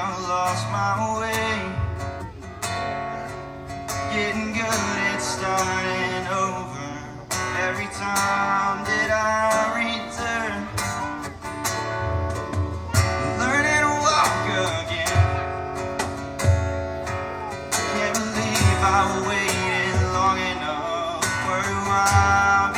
I lost my way. Getting good at starting over every time that I return. Learning to walk again. Can't believe I waited long enough. Where do I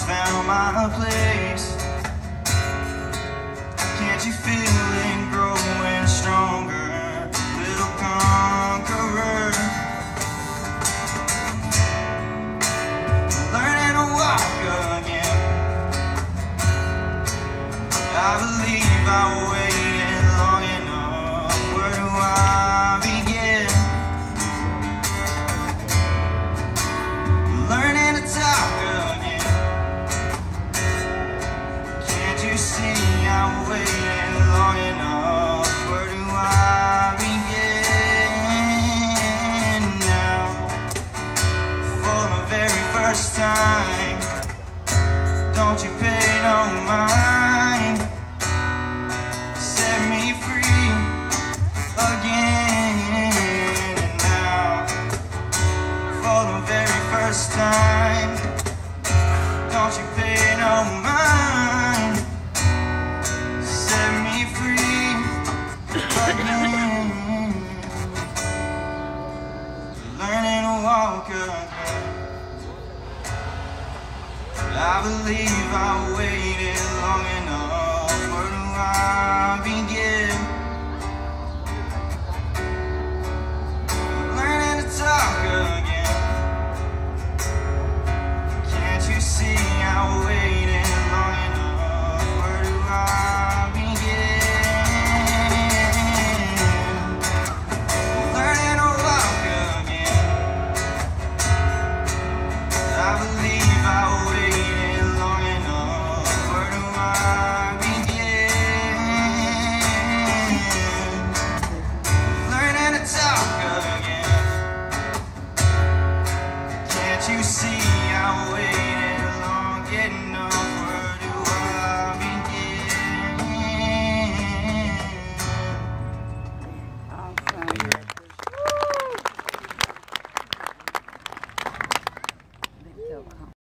I found my place. Can't you feel it growing stronger, little conqueror? Learning to walk again. I believe I waited see I'm waiting long enough. Where do I begin now? For the very first time Don't you pay no mind. Set me free again now. For the very first time Don't you pay no mind. I believe I waited long enough. Where do I begin?